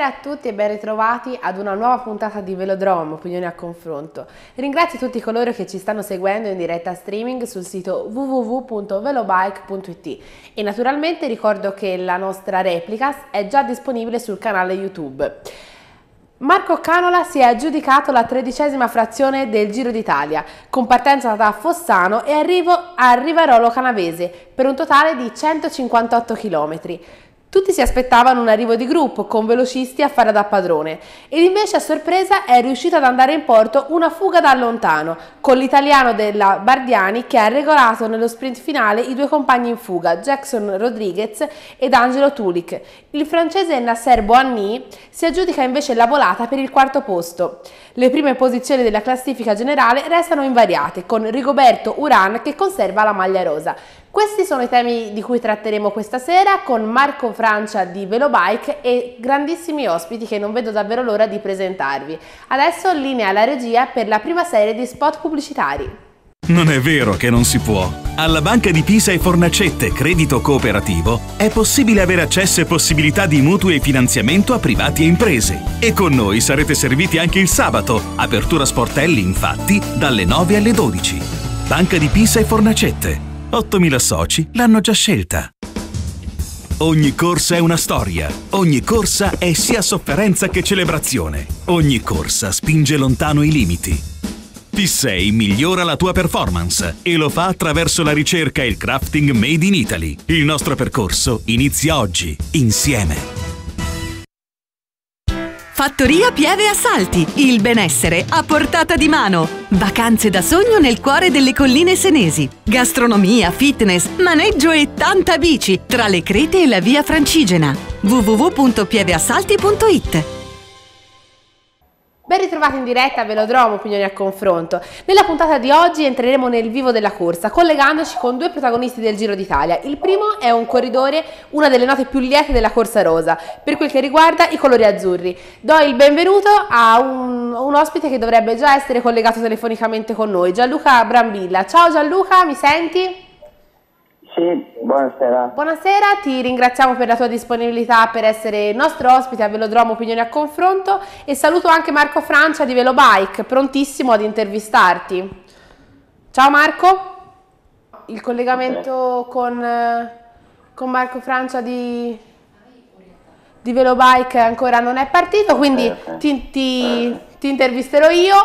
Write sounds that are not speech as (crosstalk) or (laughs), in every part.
Buonasera a tutti e ben ritrovati ad una nuova puntata di Velodromo, opinioni a confronto. Ringrazio tutti coloro che ci stanno seguendo in diretta streaming sul sito www.velobike.it e naturalmente ricordo che la nostra replica è già disponibile sul canale YouTube. Marco Canola si è aggiudicato la tredicesima frazione del Giro d'Italia, con partenza da Fossano e arrivo a Rivarolo Canavese, per un totale di 158 km. Tutti si aspettavano un arrivo di gruppo con velocisti a fare da padrone ed invece a sorpresa è riuscita ad andare in porto una fuga da lontano con l'italiano della Bardiani che ha regolato nello sprint finale i due compagni in fuga Jackson Rodriguez ed Angelo Tulik. Il francese Nasser Boanny si aggiudica invece la volata per il quarto posto. Le prime posizioni della classifica generale restano invariate con Rigoberto Uran che conserva la maglia rosa. Questi sono i temi di cui tratteremo questa sera con Marco Francia di Velobike e grandissimi ospiti che non vedo davvero l'ora di presentarvi. Adesso linea alla regia per la prima serie di spot pubblicitari. Non è vero che non si può. Alla Banca di Pisa e Fornacette Credito Cooperativo è possibile avere accesso e possibilità di mutui e finanziamento a privati e imprese. E con noi sarete serviti anche il sabato, apertura sportelli infatti dalle 9 alle 12. Banca di Pisa e Fornacette 8.000 soci l'hanno già scelta. Ogni corsa è una storia. Ogni corsa è sia sofferenza che celebrazione. Ogni corsa spinge lontano i limiti. P6 migliora la tua performance e lo fa attraverso la ricerca e il crafting made in Italy. Il nostro percorso inizia oggi, insieme. Fattoria Pieve Assalti, il benessere a portata di mano. Vacanze da sogno nel cuore delle colline senesi. Gastronomia, fitness, maneggio e tanta bici tra le crete e la via Francigena. www.pieveassalti.it Ben ritrovati in diretta a Velodromo, opinioni a confronto. Nella puntata di oggi entreremo nel vivo della corsa, collegandoci con due protagonisti del Giro d'Italia. Il primo è un corridore, una delle note più liete della corsa rosa, per quel che riguarda i colori azzurri. Do il benvenuto a un, un ospite che dovrebbe già essere collegato telefonicamente con noi, Gianluca Brambilla. Ciao Gianluca, mi senti? Sì, buonasera. Buonasera, ti ringraziamo per la tua disponibilità per essere nostro ospite a Velodromo Opinioni a Confronto e saluto anche Marco Francia di Velobike, prontissimo ad intervistarti. Ciao Marco, il collegamento con, con Marco Francia di, di Velobike ancora non è partito, quindi ti, ti, ti intervisterò io.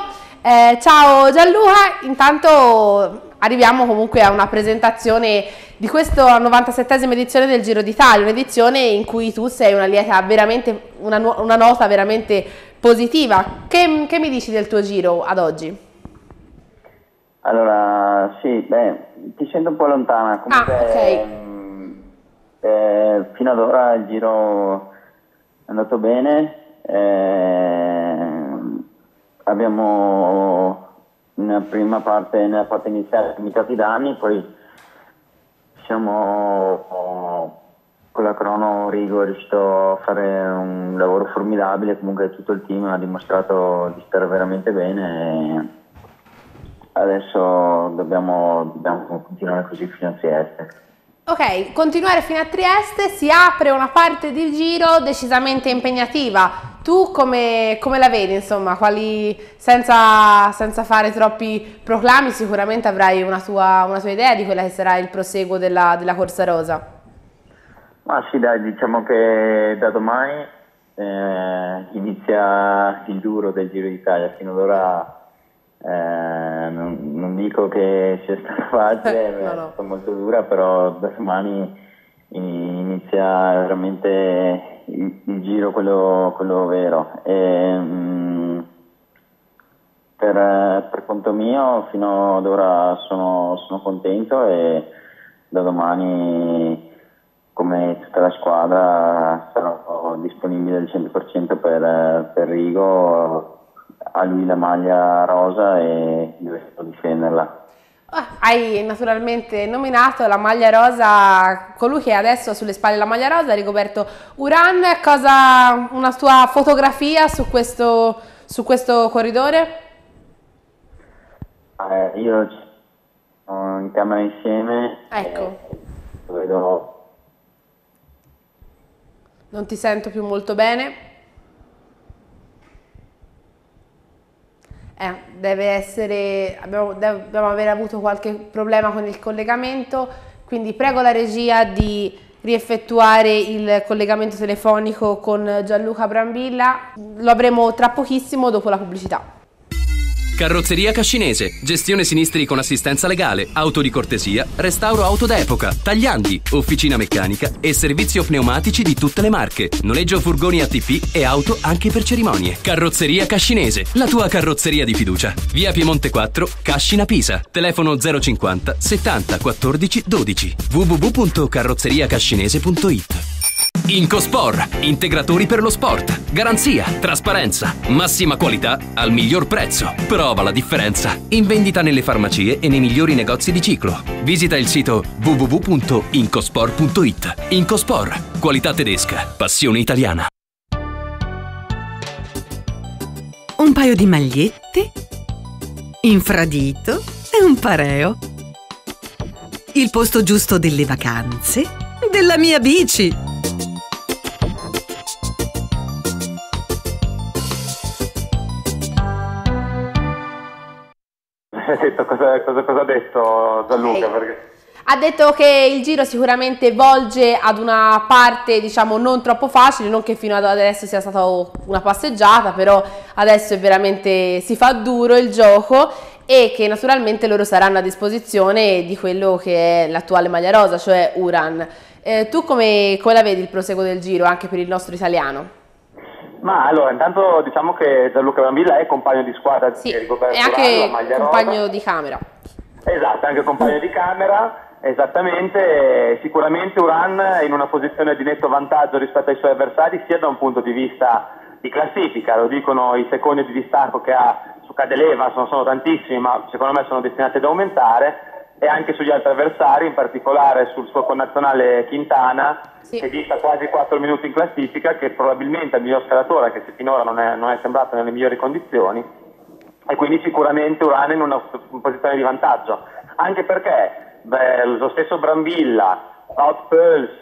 Eh, ciao Gianluca, intanto arriviamo comunque a una presentazione di questa 97esima edizione del Giro d'Italia, un'edizione in cui tu sei una lieta veramente, una, una nota veramente positiva. Che, che, mi dici del tuo giro ad oggi? Allora, sì, beh, ti sento un po' lontana, comunque ah, okay. eh, fino ad ora il giro è andato bene, eh, abbiamo nella prima parte, nella parte iniziale limitato i danni, poi siamo con la crono Rigo è riuscito a fare un lavoro formidabile, comunque tutto il team ha dimostrato di stare veramente bene adesso dobbiamo, dobbiamo continuare così fino a Trieste. Ok, continuare fino a Trieste si apre una parte di giro decisamente impegnativa. Tu come, come la vedi, insomma, quali, senza, senza, fare troppi proclami, sicuramente avrai una tua, una tua, idea di quella che sarà il proseguo della, della corsa rosa. Ma sì, dai, diciamo che da domani eh, inizia il duro del Giro d'Italia, fino ad ora eh, non, non, dico che sia stata (laughs) facile, no, (laughs) no. è stata molto dura, però da domani inizia veramente il, il giro, quello, quello vero. E, mh, mm, per, per, conto mio fino ad ora sono, sono contento e da domani come tutta la squadra sarò disponibile al 100% per, per Rigo a lui la maglia rosa e devo difenderla. Hai naturalmente nominato la maglia rosa, colui che adesso ha sulle spalle la maglia rosa, Rigoberto Uran, cosa, una tua fotografia su questo, su questo corridore? Eh, io sono in camera insieme. Ecco. Vedo... Non ti sento più molto bene. Deve essere, abbiamo, dobbiamo aver avuto qualche problema con il collegamento, quindi prego la regia di rieffettuare il collegamento telefonico con Gianluca Brambilla, lo avremo tra pochissimo dopo la pubblicità. Carrozzeria Cascinese, gestione sinistri con assistenza legale, auto di cortesia, restauro auto d'epoca, tagliandi, officina meccanica e servizio pneumatici di tutte le marche. Noleggio furgoni ATP e auto anche per cerimonie. Carrozzeria Cascinese, la tua carrozzeria di fiducia. Via Piemonte 4, Cascina Pisa. Telefono 050 70 14 12. www.carrozzeriacascinese.it Incospor, integratori per lo sport. Garanzia, trasparenza, massima qualità al miglior prezzo. Prova la differenza. In vendita nelle farmacie e nei migliori negozi di ciclo. Visita il sito www.incospor.it. Incospor, qualità tedesca, passione italiana. Un paio di magliette, infradito e un pareo. Il posto giusto delle vacanze, della mia bici detto, cosa, cosa, cosa, ha detto Gianluca? Perché... Ha detto che il giro sicuramente volge ad una parte diciamo non troppo facile, non che fino ad adesso sia stata una passeggiata, però adesso è veramente si fa duro il gioco e che naturalmente loro saranno a disposizione di quello che è l'attuale maglia rosa, cioè Uran. Eh, tu come, come la vedi il proseguo del giro anche per il nostro italiano? Ma allora, intanto diciamo che Gianluca Brambilla è compagno di squadra sì, di Rigoberto è anche Rano, compagno rosa. di camera. Esatto, anche compagno di camera, esattamente. Sicuramente Uran è in una posizione di netto vantaggio rispetto ai suoi avversari, sia da un punto di vista di classifica, lo dicono i secondi di distacco che ha su Cadeleva, sono, sono tantissimi, ma secondo me sono destinati ad aumentare e anche sugli altri avversari, in particolare sul suo connazionale Quintana, sì. che dista quasi 4 minuti in classifica, che probabilmente è il miglior scalatore, che finora non è, non è sembrato nelle migliori condizioni, e quindi sicuramente Urano in una posizione di vantaggio, anche perché beh, lo stesso Brambilla, Out Pearls,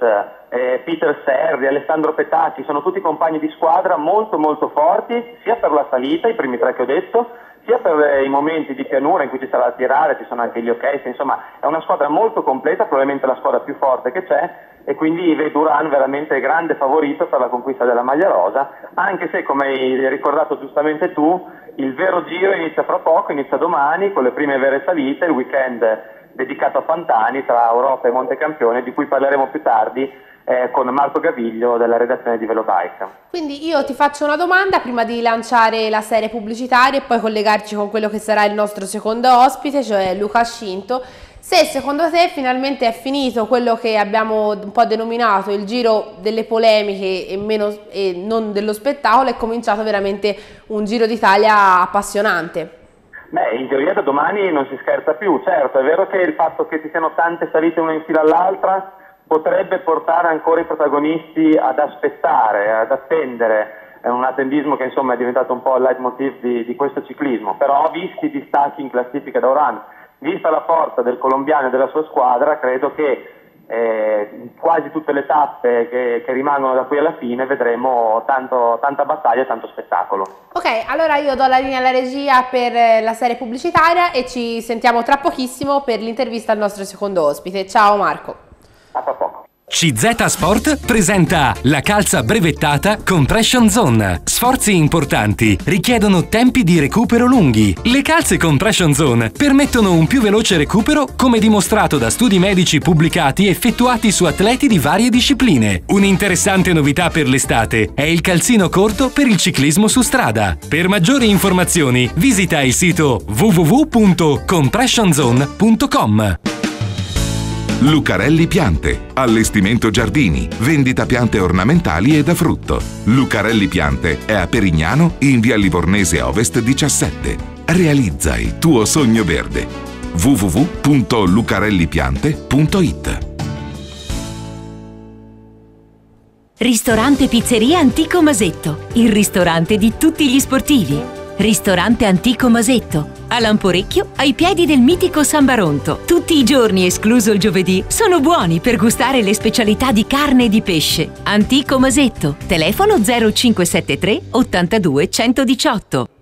eh, Peter Serri, Alessandro Petacchi, sono tutti compagni di squadra molto molto forti, sia per la salita, i primi tre che ho detto, sia per eh, i momenti di pianura in cui ci sarà da tirare, ci sono anche gli ok, insomma è una squadra molto completa, probabilmente la squadra più forte che c'è e quindi vedo Duran veramente grande favorito per la conquista della maglia rosa, anche se come hai ricordato giustamente tu, il vero giro inizia fra poco, inizia domani con le prime vere salite, il weekend dedicato a Fantani tra Europa e Montecampione, di cui parleremo più tardi eh, con Marco Gaviglio della redazione di Velobike. Quindi io ti faccio una domanda prima di lanciare la serie pubblicitaria e poi collegarci con quello che sarà il nostro secondo ospite, cioè Luca Scinto. Se secondo te finalmente è finito quello che abbiamo un po' denominato il giro delle polemiche e, meno, e non dello spettacolo, è cominciato veramente un giro d'Italia appassionante. Beh, in teoria da domani non si scherza più, certo, è vero che il fatto che ci siano tante salite una in fila all'altra potrebbe portare ancora i protagonisti ad aspettare, ad attendere, è un attendismo che insomma è diventato un po' il leitmotiv di, di questo ciclismo, però visti i distacchi in classifica da Oran, vista la forza del colombiano e della sua squadra, credo che eh, quasi tutte le tappe che, che, rimangono da qui alla fine vedremo tanto, tanta battaglia e tanto spettacolo. Ok, allora io do la linea alla regia per la serie pubblicitaria e ci sentiamo tra pochissimo per l'intervista al nostro secondo ospite. Ciao Marco. A poco. CZ Sport presenta la calza brevettata Compression Zone. Sforzi importanti richiedono tempi di recupero lunghi. Le calze Compression Zone permettono un più veloce recupero come dimostrato da studi medici pubblicati effettuati su atleti di varie discipline. Un'interessante novità per l'estate è il calzino corto per il ciclismo su strada. Per maggiori informazioni visita il sito www.compressionzone.com. Lucarelli Piante. Allestimento giardini. Vendita piante ornamentali e da frutto. Lucarelli Piante è a Perignano in via Livornese Ovest 17. Realizza il tuo sogno verde. www.lucarellipiante.it Ristorante Pizzeria Antico Masetto. Il ristorante di tutti gli sportivi Ristorante Antico Masetto, a Lamporecchio, ai piedi del mitico San Baronto. Tutti i giorni, escluso il giovedì, sono buoni per gustare le specialità di carne e di pesce. Antico Masetto, telefono 0573 82 118.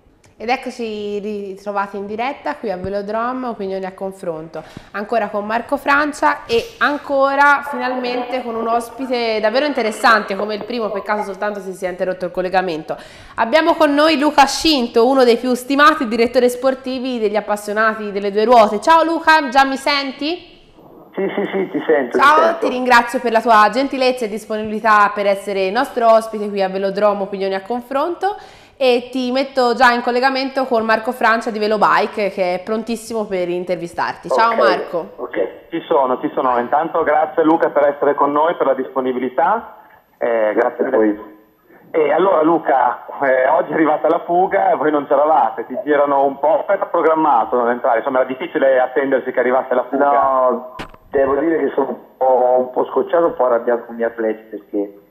Ed eccoci ritrovati in diretta qui a Velodrome, opinioni a confronto, ancora con Marco Francia e ancora finalmente con un ospite davvero interessante come il primo, peccato soltanto si sia interrotto il collegamento. Abbiamo con noi Luca Scinto, uno dei più stimati direttori sportivi degli appassionati delle due ruote. Ciao Luca, già mi senti? Sì, sì, sì, ti sento. Ciao, ti, sento. ti ringrazio per la tua gentilezza e disponibilità per essere nostro ospite qui a Velodrome, opinioni a confronto e ti metto già in collegamento con Marco Francia di Velobike che è prontissimo per intervistarti. Ciao Ok, Marco. Ok, Ci sono, ci sono. Intanto grazie Luca per essere con noi, per la disponibilità. Eh, grazie a voi. E allora Luca, eh, oggi è arrivata la fuga e voi non c'eravate, ti girano un po', era programmato non entrare, insomma era difficile attendersi che arrivasse la fuga. No, devo dire che sono un po', un po' scocciato, un po' arrabbiato con gli atleti perché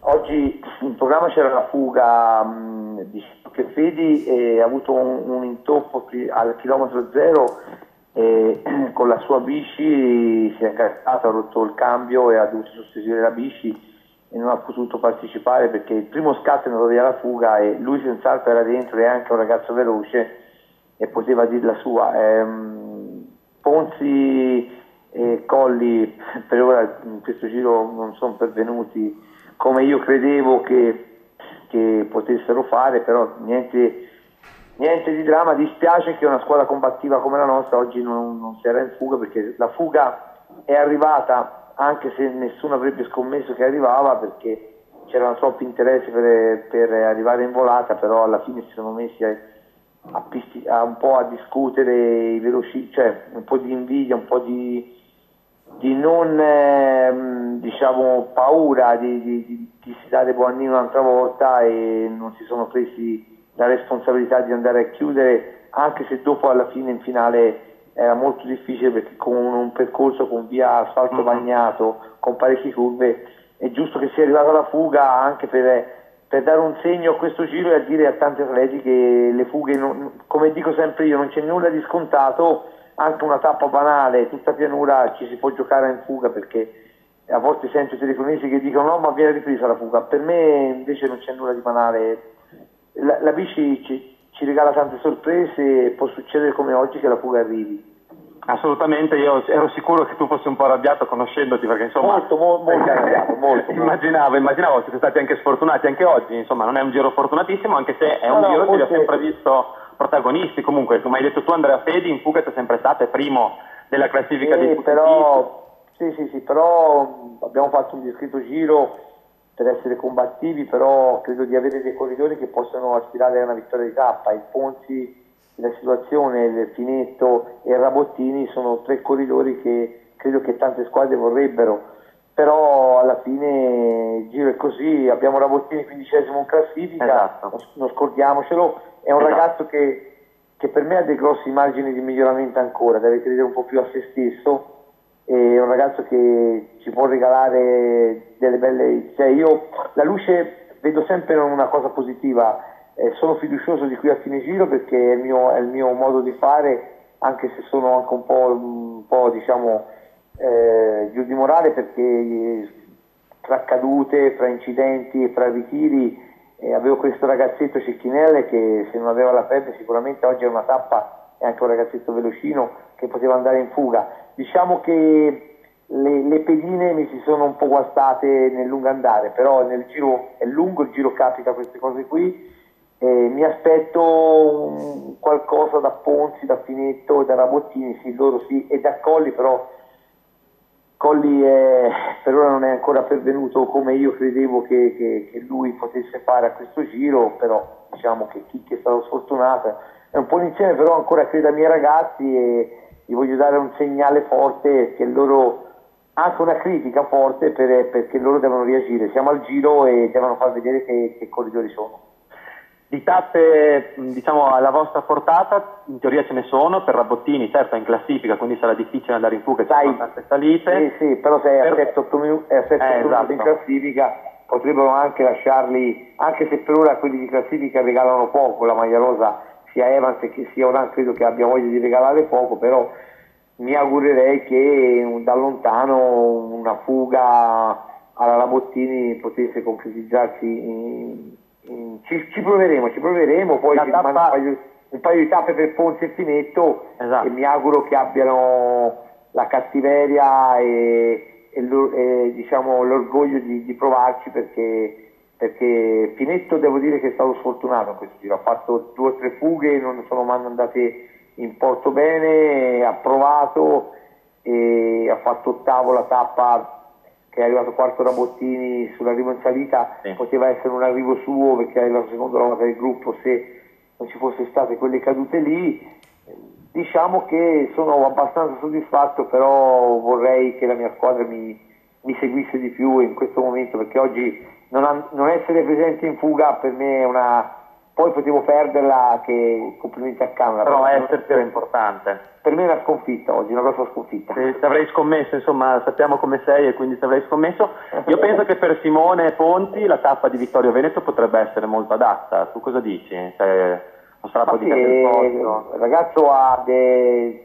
oggi in programma c'era la fuga mh, di che Fedi e ha avuto un, un intoppo al chilometro zero e (clears throat) con la sua bici si è incazzato, ha rotto il cambio e ha dovuto sostituire la bici e non ha potuto partecipare perché il primo scatto è andato via la fuga e lui senz'altro era dentro e anche un ragazzo veloce e poteva dire la sua. Ehm, Ponzi e Colli per ora in questo giro non sono pervenuti come io credevo che, che potessero fare, però niente, niente di dramma, dispiace che una squadra combattiva come la nostra oggi non, non si era in fuga perché la fuga è arrivata anche se nessuno avrebbe scommesso che arrivava perché c'erano troppi interessi per, per arrivare in volata, però alla fine si sono messi a, a a un po' a discutere i veloci, cioè un po' di invidia, un po' di, di non ehm, diciamo paura di, di, di, di si dare Buonnino un'altra volta e non si sono presi la responsabilità di andare a chiudere anche se dopo alla fine in finale era molto difficile perché con un percorso con via asfalto bagnato con parecchie curve è giusto che sia arrivata la fuga anche per, per dare un segno a questo giro e a dire a tanti atleti che le fughe non- come dico sempre io non c'è nulla di scontato anche una tappa banale, tutta pianura ci si può giocare in fuga perché a volte sento i telefonisti che dicono no ma viene ripresa la fuga, per me invece non c'è nulla di banale, la, la bici ci, ci regala tante sorprese e può succedere come oggi che la fuga arrivi. Assolutamente, io ero sicuro che tu fossi un po' arrabbiato conoscendoti perché insomma... Molto, mo- molto arrabbiato, molto. immaginavo, immaginavo siete stati anche sfortunati anche oggi, insomma non è un giro fortunatissimo anche se è un No, giro che vi forse- sempre visto protagonisti. Comunque, come hai detto tu Andrea Fedi in fuga c'è sempre stato, è primo della classifica Sì, tutti però, sì, sì, sì, però abbiamo fatto un discreto giro per essere combattivi, però credo di avere dei corridori che possono aspirare a una vittoria di tappa. Il Ponzi, la situazione, il Finetto e il Rabottini sono tre corridori che credo che tante squadre vorrebbero, però alla fine il giro è così, abbiamo Rabottini quindicesimo in classifica, Esatto. non scordiamocelo, è un Esatto. ragazzo che, che per me ha dei grossi margini di miglioramento ancora, deve credere un po' più a se stesso, è un ragazzo che ci può regalare delle belle... Cioè io la luce vedo sempre una cosa positiva, eh, sono fiducioso di qui a fine giro perché è il mio, è il mio modo di fare, anche se sono anche un po', un po' diciamo, eh, giù di morale perché tra cadute, fra incidenti e fra ritiri eh, avevo questo ragazzetto Cecchinelle che se non aveva la febbre sicuramente oggi è una tappa e anche un ragazzetto velocino che poteva andare in fuga. Diciamo che le, le pedine mi si sono un po' guastate nel lungo andare, però nel giro è lungo, il giro capita queste cose qui. e mi aspetto qualcosa da Ponzi, da Finetto, da Rabottini, sì, loro sì, e da Colli, però Colli è- per ora non è ancora pervenuto come io credevo che, che- che lui potesse fare a questo giro, però diciamo che chi che è stato sfortunato è un po' l'insieme, però ancora credo ai miei ragazzi e gli voglio dare un segnale forte che loro, anche una critica forte per- perché loro devono reagire. Siamo al giro e devono far vedere che, che corridori sono. Di tappe diciamo alla vostra portata, in teoria ce ne sono, per Rabottini certo è in classifica, quindi sarà difficile andare in fuga, sono tante salite. Sì, sì, però se è a Per- 7-8 minuti, è a 7-8 Eh, minuti in esatto. classifica potrebbero anche lasciarli, anche se per ora quelli di classifica regalano poco, la maglia rosa sia Evans che sia Oran credo che abbia voglia di regalare poco, però mi augurerei che da lontano una fuga alla Rabottini potesse concretizzarsi in, ci, ci, proveremo, ci proveremo, poi tappa... un, paio, un, paio, di tappe per Ponzi e Finetto esatto. e mi auguro che abbiano la cattiveria e, e, e diciamo, l'orgoglio di, di provarci perché perché Finetto devo dire che è stato sfortunato in questo giro, ha fatto due o tre fughe, non sono mai andate in porto bene, ha provato e ha fatto ottavo la tappa che è arrivato quarto da Bottini sull'arrivo in salita, sì. poteva essere un arrivo suo perché è arrivato secondo la volta del gruppo se non ci fosse state quelle cadute lì. Diciamo che sono abbastanza soddisfatto, però vorrei che la mia squadra mi, mi seguisse di più in questo momento perché oggi non, non, essere presente in fuga per me è una... Poi potevo perderla, che complimenti a Camera. Però esserci era importante. Per me è una sconfitta oggi, una grossa sconfitta. Ti avrei scommesso, insomma, sappiamo come sei e quindi ti avrei scommesso. Io penso che per Simone Ponti la tappa di Vittorio Veneto potrebbe essere molto adatta. Tu cosa dici? Cioè, non sarà sì, il ragazzo ha delle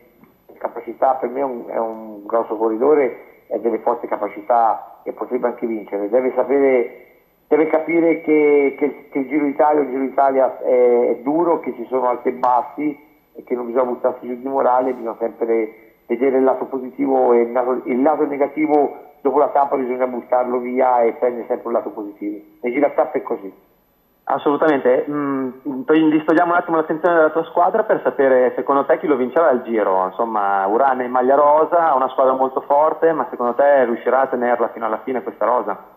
capacità, per me è un, è un grosso corridore e ha delle forti capacità e potrebbe anche vincere. Deve sapere deve capire che, che, che il Giro d'Italia, il Giro d'Italia è, è, duro, che ci sono alti e bassi e che non bisogna buttarsi giù di morale, bisogna sempre vedere il lato positivo e il lato, il lato negativo dopo la tappa bisogna buttarlo via e prendere sempre il lato positivo. Nei Giro tappa è così. Assolutamente, mm, distogliamo un attimo l'attenzione della tua squadra per sapere secondo te chi lo vincerà il giro, insomma Urana in maglia rosa, una squadra molto forte, ma secondo te riuscirà a tenerla fino alla fine questa rosa?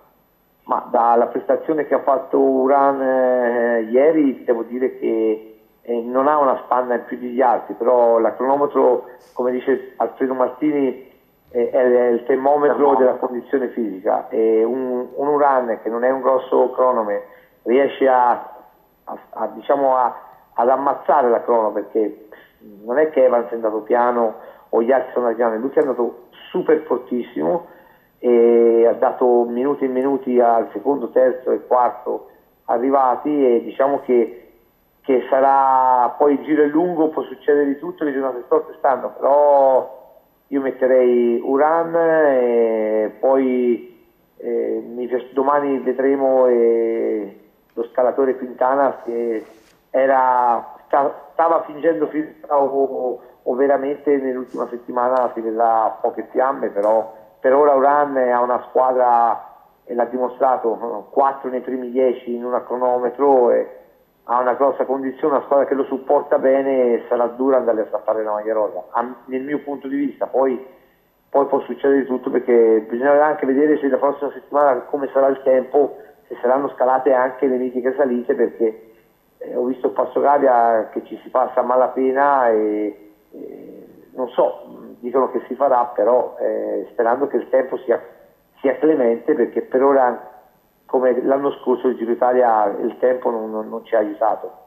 Ma dalla prestazione che ha fatto Uran eh, ieri devo dire che eh, non ha una spanna in più degli altri, però la cronometro, come dice Alfredo Martini, eh, è il termometro della condizione fisica. E un, un, Uran che non è un grosso cronome riesce a, a, a, diciamo ad ammazzare la crono perché non è che Evans è andato piano o gli altri sono andati piano, lui è andato super fortissimo e ha dato minuti e minuti al secondo, terzo e quarto arrivati e diciamo che, che sarà poi il giro è lungo, può succedere di tutto, le giornate storte stanno, però io metterei Uran e poi eh, domani vedremo eh, lo scalatore Quintana se era, stava fingendo o, o veramente nell'ultima settimana si vedrà poche fiamme, però per ora Uran ha una squadra e l'ha dimostrato 4 nei primi 10 in una cronometro e ha una grossa condizione, una squadra che lo supporta bene e sarà dura andare a strappare la maglia rosa, nel mio punto di vista, poi, poi può succedere di tutto perché bisognerà anche vedere se la prossima settimana come sarà il tempo, se saranno scalate anche le mitiche salite perché eh, ho visto Passo Gavia che ci si passa a malapena e, e non so, dicono che si farà, però eh, sperando che il tempo sia, sia, clemente perché per ora, come l'anno scorso il Giro d'Italia, il tempo non, non, non ci ha aiutato.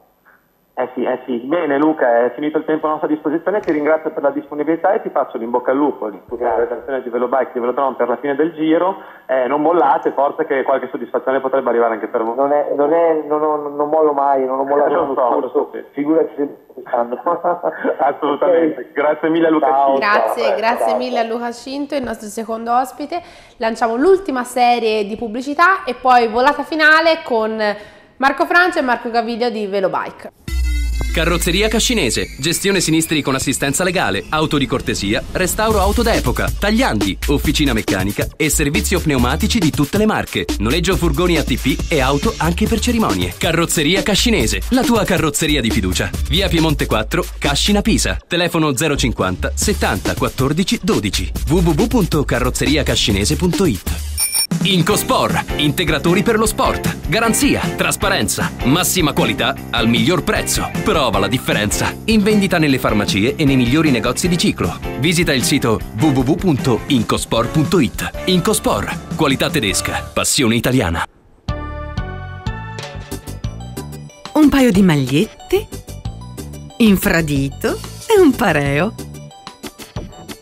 Eh sì, eh sì, bene Luca, è finito il tempo a nostra disposizione, ti ringrazio per la disponibilità e ti faccio l'in bocca al lupo di tutta la redazione di Velobike di Velodrome per la fine del giro, eh, non mollate, forse che qualche soddisfazione potrebbe arrivare anche per voi. Non, è, non, è, non, ho, non mollo mai, non ho mollato l'anno so, scorso, sì. figurati se (laughs) Assolutamente, okay. grazie mille a Luca ciao, Grazie, ciao, grazie ciao, mille a Luca Cinto, il nostro secondo ospite. Lanciamo l'ultima serie di pubblicità e poi volata finale con Marco Francia e Marco Gaviglio di Velobike. Carrozzeria Cascinese, gestione sinistri con assistenza legale, auto di cortesia, restauro auto d'epoca, tagliandi, officina meccanica e servizio pneumatici di tutte le marche. Noleggio furgoni ATP e auto anche per cerimonie. Carrozzeria Cascinese, la tua carrozzeria di fiducia. Via Piemonte 4, Cascina Pisa. Telefono 050 70 14 12. www.carrozzeriacascinese.it Incospor, integratori per lo sport. Garanzia, trasparenza, massima qualità al miglior prezzo. Prova la differenza. In vendita nelle farmacie e nei migliori negozi di ciclo. Visita il sito www.incospor.it. Incospor, qualità tedesca, passione italiana. Un paio di magliette, infradito e un pareo.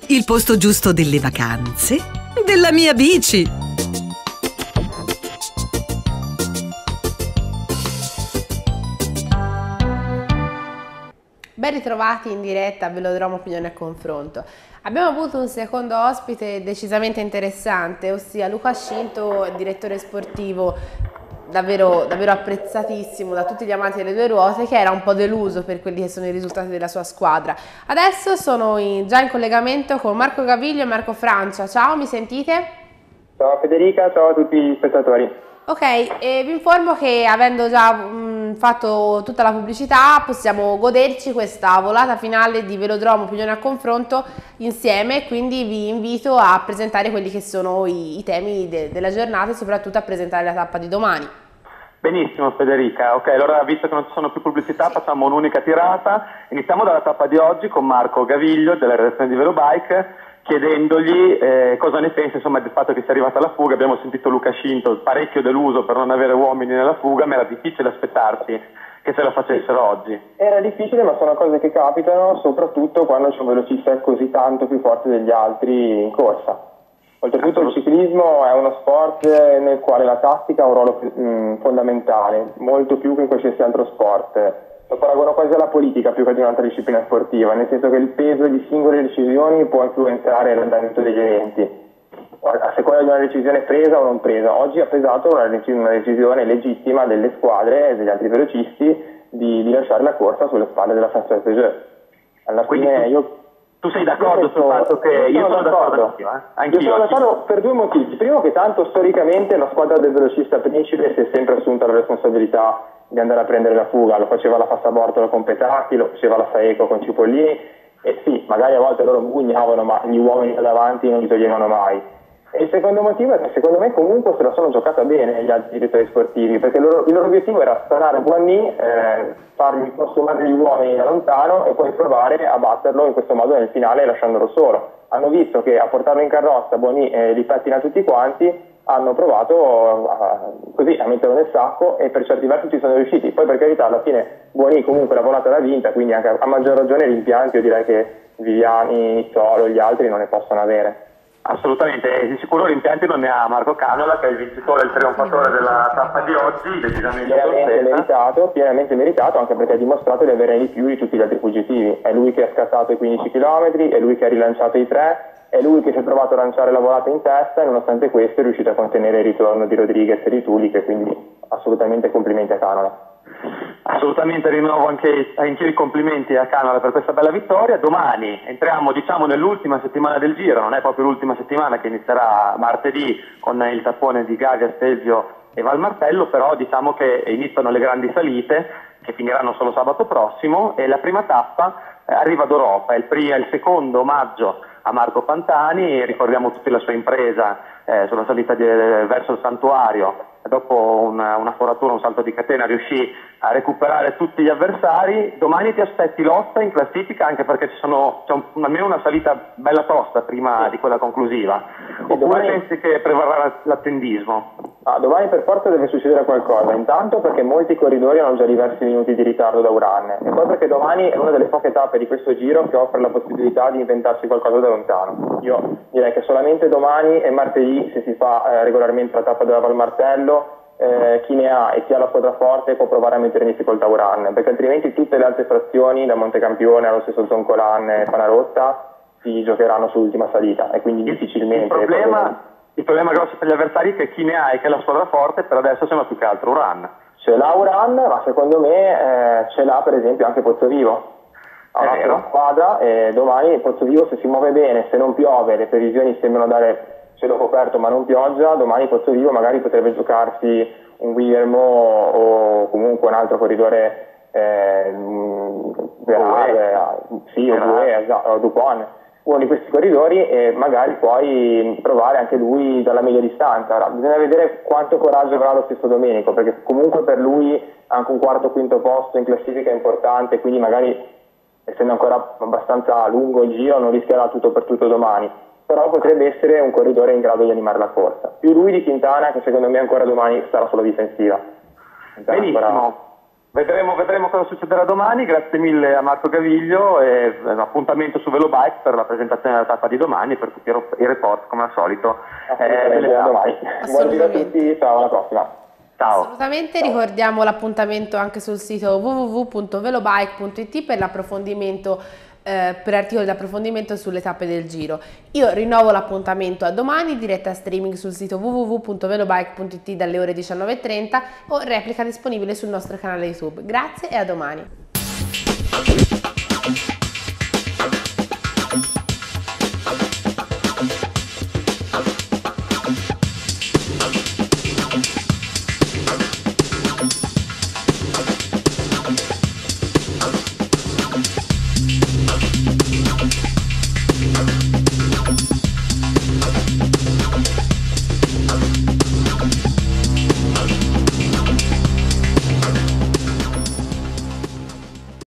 Il posto giusto delle vacanze, della mia bici Ben ritrovati in diretta a Velodromo Opinione e Confronto. Abbiamo avuto un secondo ospite decisamente interessante, ossia Luca Scinto, direttore sportivo davvero, davvero apprezzatissimo da tutti gli amanti delle due ruote che era un po' deluso per quelli che sono i risultati della sua squadra. Adesso sono in, già in collegamento con Marco Gaviglio e Marco Francia. Ciao, mi sentite? Ciao Federica, ciao a tutti gli spettatori. Ok, e vi informo che avendo già mh, fatto tutta la pubblicità possiamo goderci questa volata finale di Velodromo Opinione a Confronto insieme, quindi vi invito a presentare quelli che sono i, i temi de, della giornata e soprattutto a presentare la tappa di domani. Benissimo Federica, ok allora visto che non ci sono più pubblicità facciamo un'unica tirata, iniziamo dalla tappa di oggi con Marco Gaviglio della redazione di Velobike chiedendogli eh, cosa ne pensa insomma, del fatto che sia arrivata la fuga. Abbiamo sentito Luca Scinto parecchio deluso per non avere uomini nella fuga, ma era difficile aspettarsi che se la facessero oggi. Era difficile, ma sono cose che capitano soprattutto quando c'è un velocista così tanto più forte degli altri in corsa. Oltretutto il ciclismo è uno sport nel quale la tattica ha un ruolo mh, mm, fondamentale, molto più che in qualsiasi altro sport lo paragono quasi alla politica più che ad un'altra disciplina sportiva, nel senso che il peso di singole decisioni può influenzare l'andamento degli eventi, a seconda di una decisione presa o non presa. Oggi ha pesato una, decisione legittima delle squadre e degli altri velocisti di, di lasciare la corsa sulle spalle della François Peugeot. Alla fine io tu sei d'accordo sul fatto che io sono, d'accordo, eh? io sono d'accordo per due motivi. Primo che tanto storicamente la squadra del velocista principe si è sempre assunta la responsabilità di andare a prendere la fuga, lo faceva la Passabortolo con Petacchi, lo faceva la Saeco con Cipollini e sì, magari a volte loro bugnavano ma gli uomini da davanti non li toglievano mai. E il secondo motivo è che secondo me comunque se la sono giocata bene gli altri direttori sportivi, perché loro, il loro obiettivo era sparare Buonni, eh, fargli consumare gli uomini da lontano e poi provare a batterlo in questo modo nel finale lasciandolo solo. Hanno visto che a portarlo in carrozza Buonni eh, li pettina tutti quanti hanno provato a, così a metterlo nel sacco e per certi versi ci sono riusciti. Poi per carità alla fine Buoni comunque la volata l'ha vinta, quindi anche a maggior ragione gli impianti io direi che Viviani, Solo e gli altri non ne possono avere. Assolutamente, di sicuro l'impianti non ne ha Marco Canola che è il vincitore, il trionfatore della tappa di oggi, decisamente pienamente meritato, pienamente meritato anche perché ha dimostrato di avere di più di tutti gli altri fuggitivi. È lui che ha scattato i 15 km, è lui che ha rilanciato i 3 è lui che si è trovato a lanciare la volata in testa e nonostante questo è riuscito a contenere il ritorno di Rodriguez e di Tulic, quindi assolutamente complimenti a Canola. Assolutamente rinnovo anche, anche i complimenti a Canola per questa bella vittoria. Domani entriamo diciamo, nell'ultima settimana del giro, non è proprio l'ultima settimana che inizierà martedì con il tappone di Gaga, Stelvio e Valmartello, però diciamo che iniziano le grandi salite che finiranno solo sabato prossimo e la prima tappa eh, arriva d'Europa, è il, prima, il secondo maggio a Marco Pantani, ricordiamo tutti la sua impresa eh, sulla salita di, verso il santuario, dopo una, una, foratura, un salto di catena riuscì a recuperare tutti gli avversari, domani ti aspetti lotta in classifica anche perché ci sono, c'è un, almeno una salita bella tosta prima di quella conclusiva, oppure domani... pensi che prevarrà l'attendismo? Ah, domani per forza deve succedere qualcosa, intanto perché molti corridori hanno già diversi minuti di ritardo da Uran e poi perché domani è una delle poche tappe di questo giro che offre la possibilità di inventarsi qualcosa da lontano. Io direi che solamente domani e martedì se si fa eh, regolarmente la tappa della Valmartello eh, chi ne ha e chi ha la squadra forte può provare a mettere in difficoltà Uran perché altrimenti tutte le altre frazioni da Montecampione allo stesso Zoncolan e Panarotta si giocheranno sull'ultima salita e quindi difficilmente... Il problema il problema grosso per gli avversari è che chi ne ha e che è la squadra forte per adesso sembra più che altro Uran. Ce l'ha Uran, ma secondo me eh, ce l'ha per esempio anche Pozzovivo. Ha una squadra e domani Pozzovivo se si muove bene, se non piove, le previsioni sembrano dare cielo coperto ma non pioggia, domani Pozzovivo magari potrebbe giocarsi un Guillermo o comunque un altro corridore eh, Verare, sì, o Due, esatto, Dupont uno di questi corridori e magari poi provare anche lui dalla media distanza. Ora, bisogna vedere quanto coraggio avrà lo stesso Domenico, perché comunque per lui anche un quarto o quinto posto in classifica è importante, quindi magari essendo ancora abbastanza lungo il giro non rischierà tutto per tutto domani, però potrebbe essere un corridore in grado di animare la corsa. Più lui di Quintana che secondo me ancora domani sarà sulla difensiva. Benissimo. Ancora Vedremo, vedremo, cosa succederà domani, grazie mille a Marco Gaviglio e un eh, appuntamento su Velobike per la presentazione della tappa di domani e per tutti i report come al solito. Eh. Buon a tutti, ciao alla prossima. Ciao. Assolutamente, ricordiamo l'appuntamento anche sul sito www.velobike.it per l'approfondimento eh, per articoli di approfondimento sulle tappe del giro. Io rinnovo l'appuntamento a domani, diretta streaming sul sito www.velobike.it dalle ore 19.30 o replica disponibile sul nostro canale YouTube. Grazie e a domani.